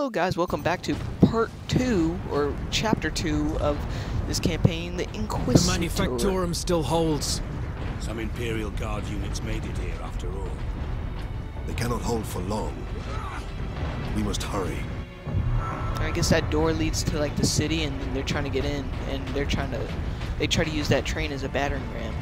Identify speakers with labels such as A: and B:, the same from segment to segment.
A: Hello guys, welcome back to part 2, or chapter 2 of this campaign, The
B: The Manufactorum still holds.
C: Some Imperial Guard units made it here after all.
D: They cannot hold for long. We must hurry.
A: I guess that door leads to like the city and they're trying to get in, and they're trying to, they try to use that train as a battering ram.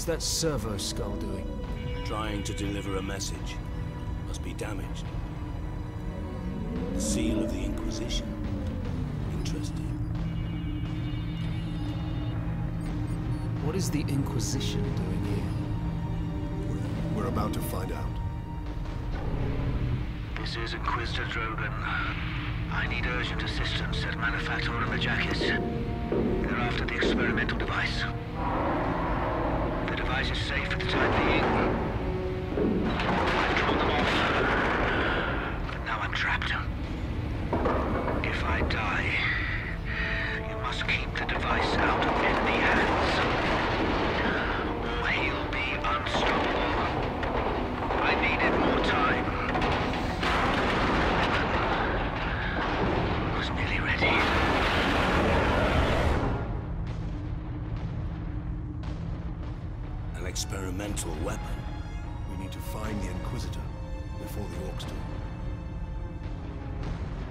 B: What is that servo skull doing?
C: Trying to deliver a message. Must be damaged. The seal of the Inquisition. Interesting.
B: What is the Inquisition doing here?
D: We're about to find out.
E: This is Inquisitor Drogan. I need urgent assistance at the jackets They're after the experimental device. The device is safe for the time being. I've drawn them off.
C: Weapon.
D: We need to find the Inquisitor before the Orcs do.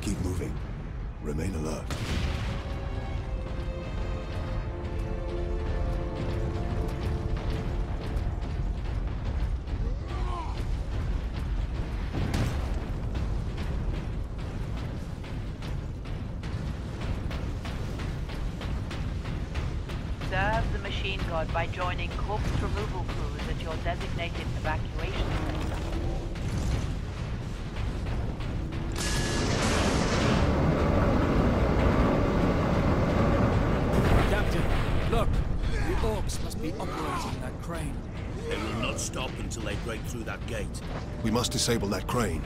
D: Keep moving. Remain alert.
F: Serve the machine god by joining corpse removal crews at your designated evacuation center.
B: Captain, look! The orcs must be operating that crane.
C: They will not stop until they break through that gate.
D: We must disable that crane.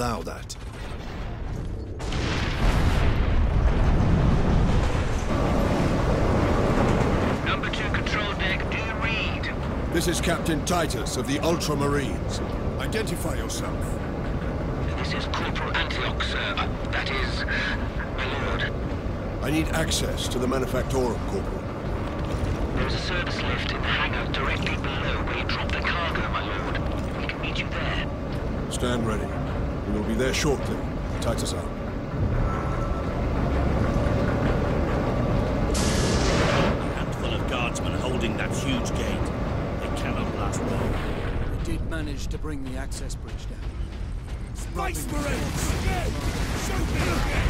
D: Allow that.
E: Number two control deck, do you read?
D: This is Captain Titus of the Ultramarines. Identify yourself.
E: This is Corporal Antioch, sir. Uh, that is, my lord.
D: I need access to the Manufactorum, Corporal.
E: There is a service lift in the hangar directly below where you drop the cargo, my lord. We can meet you there.
D: Stand ready. We will be there shortly. Titus out.
C: A handful of guardsmen holding that huge gate. They cannot last long.
B: They did manage to bring the access bridge down. Space Marines! Again! Shoot me again!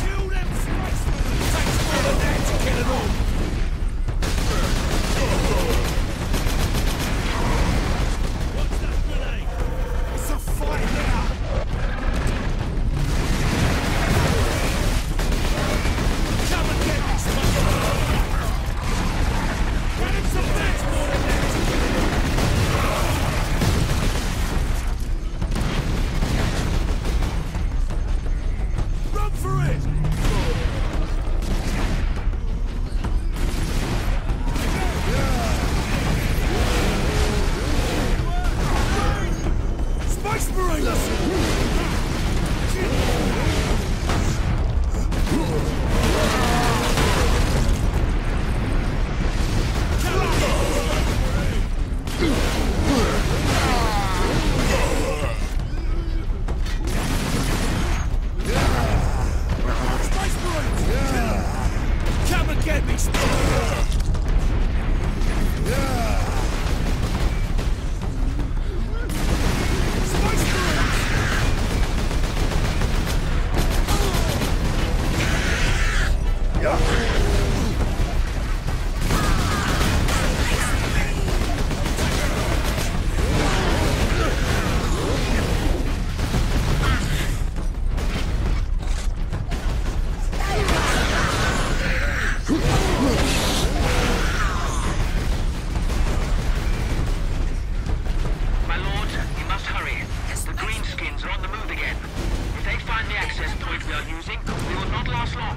B: Kill them Space Marines! Takes more than that to kill it all!
E: The we are using, we will not last long.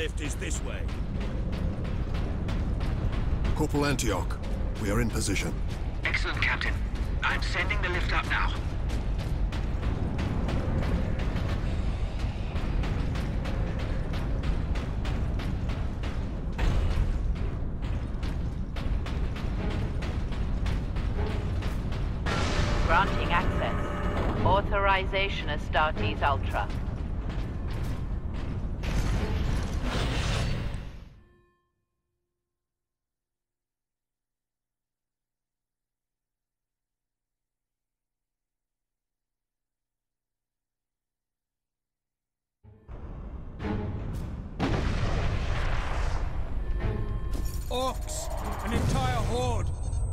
C: Lift is this way.
D: Corporal Antioch, we are in position.
E: Excellent, Captain. I'm sending the lift up now.
F: Granting access. Authorization Astartes Ultra.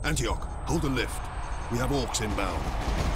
D: Antioch, hold the lift. We have orcs inbound.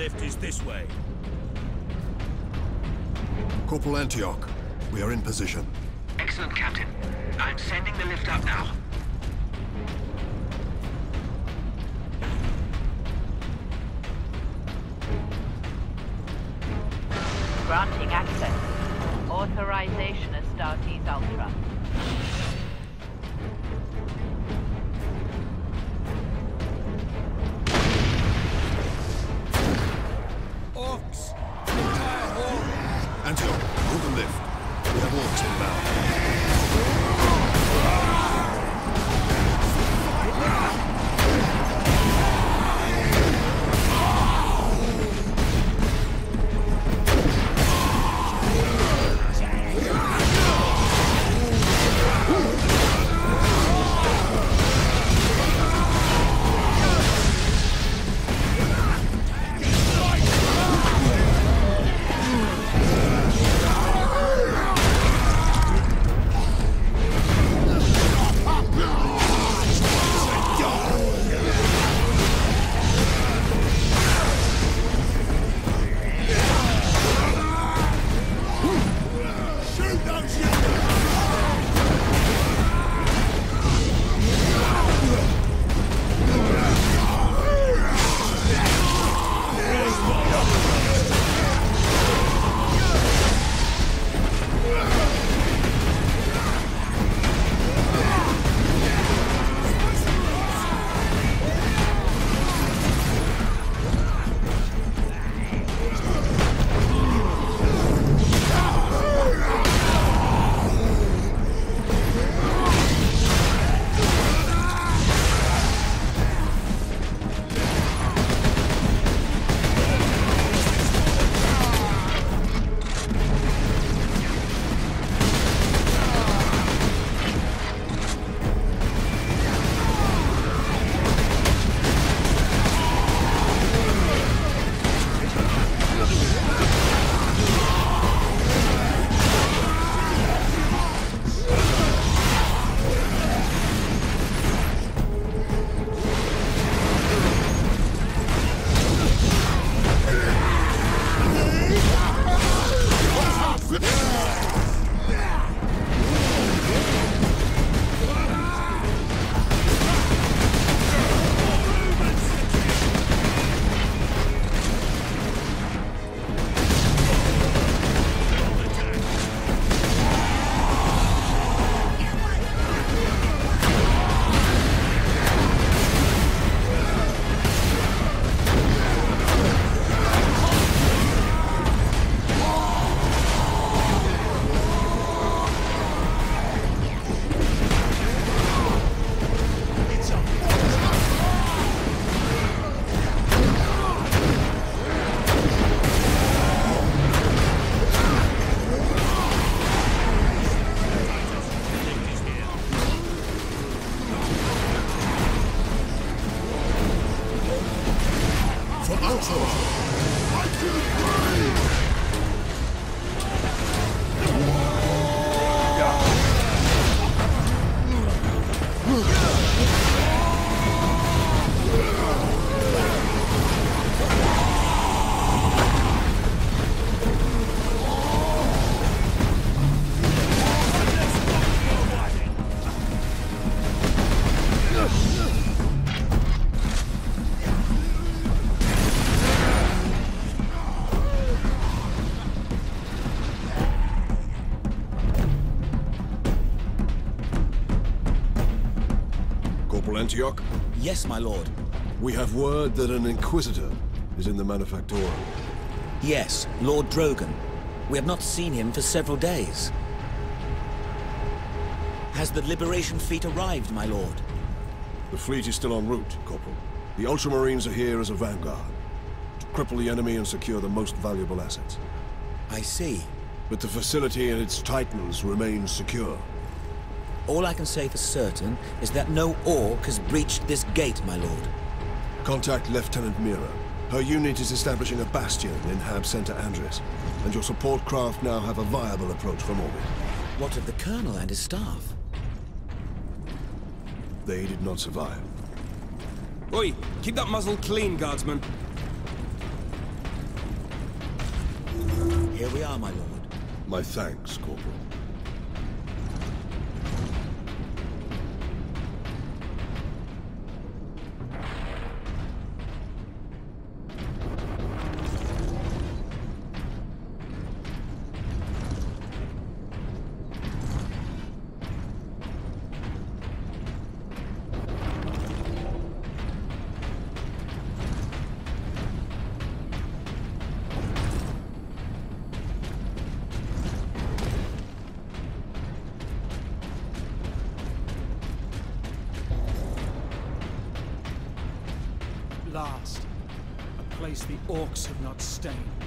C: Lift is this way.
D: Corporal Antioch, we are in position.
E: Excellent. Excellent, Captain. I'm sending the lift up now.
F: Granting access. Authorization Astartes Ultra.
G: Yes, my lord.
D: we have word that an Inquisitor is in the Manufactorum.
G: Yes, Lord Drogan. We have not seen him for several days. Has the Liberation fleet arrived, my lord?
D: The fleet is still en route, Corporal. The Ultramarines are here as a vanguard. To cripple the enemy and secure the most valuable assets.
G: I see.
D: But the facility and its titans remain secure.
G: All I can say for certain is that no orc has breached this gate, my lord.
D: Contact Lieutenant Mira. Her unit is establishing a bastion in Hab Center Andres. And your support craft now have a viable approach from orbit.
G: What of the Colonel and his staff?
D: They did not survive.
H: Oi, keep that muzzle clean, guardsman.
G: Here we are, my lord.
D: My thanks, Corporal.
B: Place the orcs have not stained.